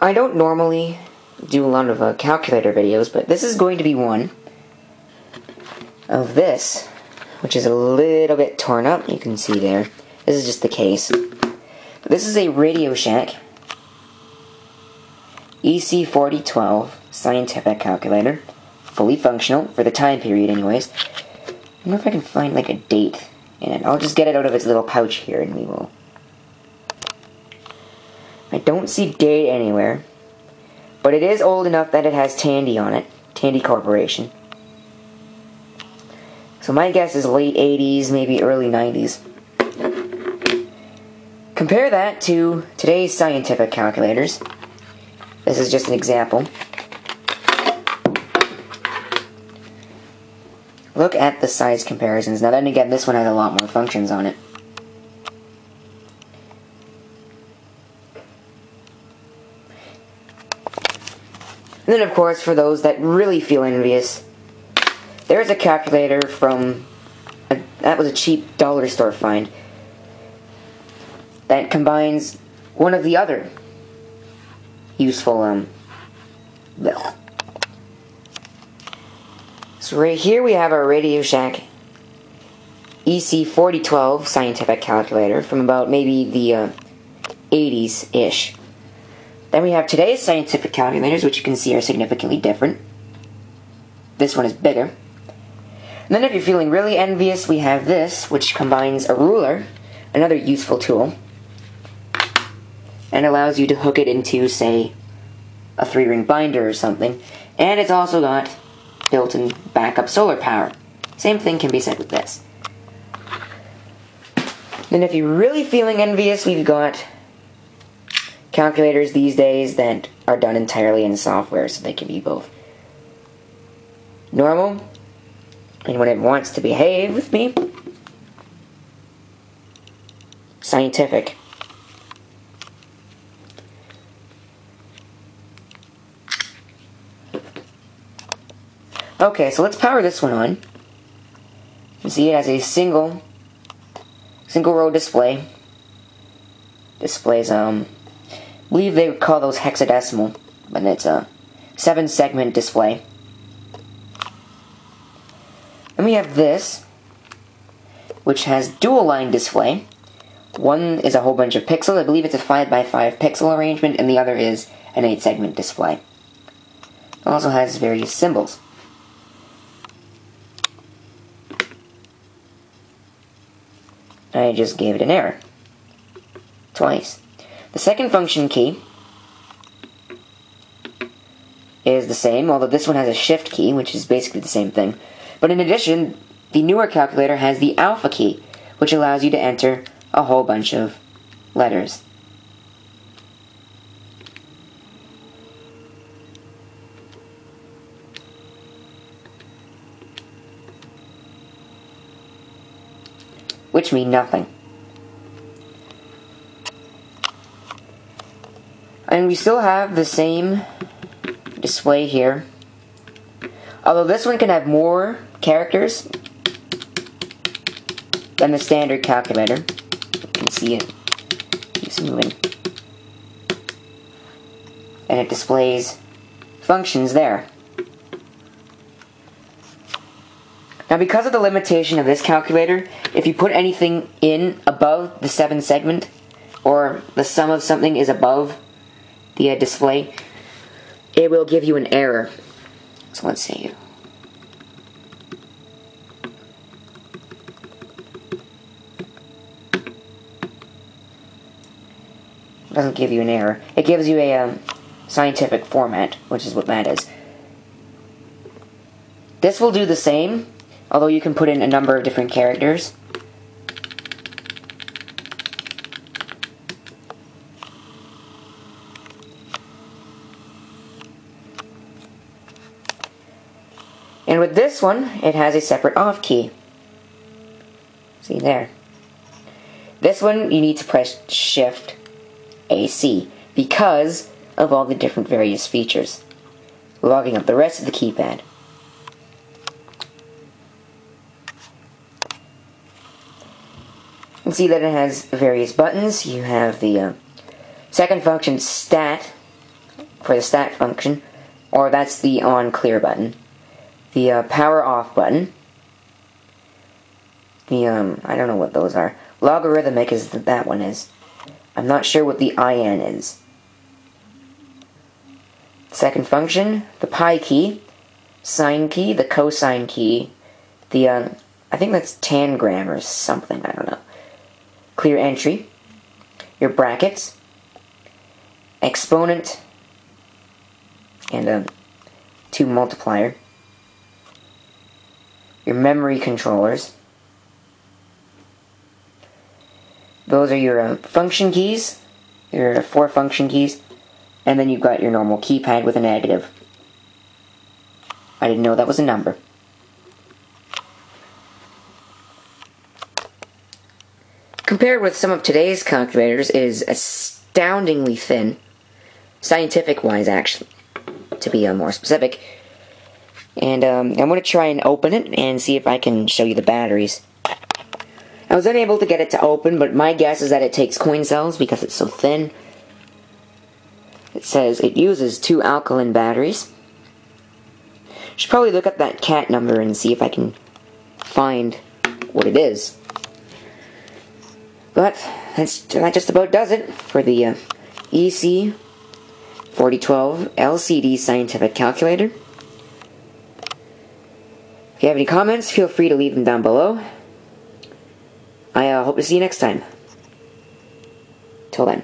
I don't normally do a lot of uh, calculator videos, but this is going to be one of this, which is a little bit torn up. You can see there. This is just the case. This is a Radio Shack EC4012 scientific calculator, fully functional for the time period, anyways. I wonder if I can find like a date in it. I'll just get it out of its little pouch here, and we will. I don't see date anywhere. But it is old enough that it has Tandy on it. Tandy Corporation. So my guess is late 80s, maybe early 90s. Compare that to today's scientific calculators. This is just an example. Look at the size comparisons. Now then again, this one has a lot more functions on it. And then, of course, for those that really feel envious, there's a calculator from. A, that was a cheap dollar store find. That combines one of the other useful, um. So, right here we have our Radio Shack EC4012 scientific calculator from about maybe the uh, 80s ish. Then we have today's scientific calculators, which you can see are significantly different. This one is bigger. And then if you're feeling really envious, we have this, which combines a ruler, another useful tool, and allows you to hook it into, say, a three-ring binder or something. And it's also got built-in backup solar power. Same thing can be said with this. Then if you're really feeling envious, we've got calculators these days that are done entirely in software, so they can be both normal and when it wants to behave with me, scientific. Okay, so let's power this one on. You see it has a single single row display. Displays um believe they would call those hexadecimal, but it's a seven segment display. Then we have this, which has dual line display. One is a whole bunch of pixels, I believe it's a 5 by 5 pixel arrangement, and the other is an 8 segment display. It also has various symbols. I just gave it an error. Twice. The second function key is the same, although this one has a shift key, which is basically the same thing. But in addition, the newer calculator has the alpha key, which allows you to enter a whole bunch of letters. Which mean nothing. And we still have the same display here. Although this one can have more characters than the standard calculator. You can see it keeps moving. And it displays functions there. Now because of the limitation of this calculator, if you put anything in above the 7 segment, or the sum of something is above the uh, display, it will give you an error. So let's see. Doesn't give you an error. It gives you a um, scientific format, which is what that is. This will do the same, although you can put in a number of different characters. And with this one, it has a separate off key. See there. This one, you need to press Shift AC because of all the different various features, logging up the rest of the keypad. You see that it has various buttons. You have the uh, second function, Stat, for the stat function, or that's the on clear button. The uh, power off button. The, um, I don't know what those are. Logarithmic is th that one is. I'm not sure what the IN is. Second function, the pi key, sine key, the cosine key, the, uh, I think that's tangram or something, I don't know. Clear entry, your brackets, exponent, and a 2 multiplier, your memory controllers, those are your uh, function keys, your four function keys, and then you've got your normal keypad with a negative. I didn't know that was a number. Compared with some of today's calculators, it is astoundingly thin, scientific-wise, actually, to be more specific. And um, I'm going to try and open it and see if I can show you the batteries. I was unable to get it to open, but my guess is that it takes coin cells because it's so thin. It says it uses two alkaline batteries. Should probably look up that cat number and see if I can find what it is. But that just about does it for the uh, EC 4012 LCD Scientific Calculator. If you have any comments, feel free to leave them down below. I uh, hope to see you next time. Till then.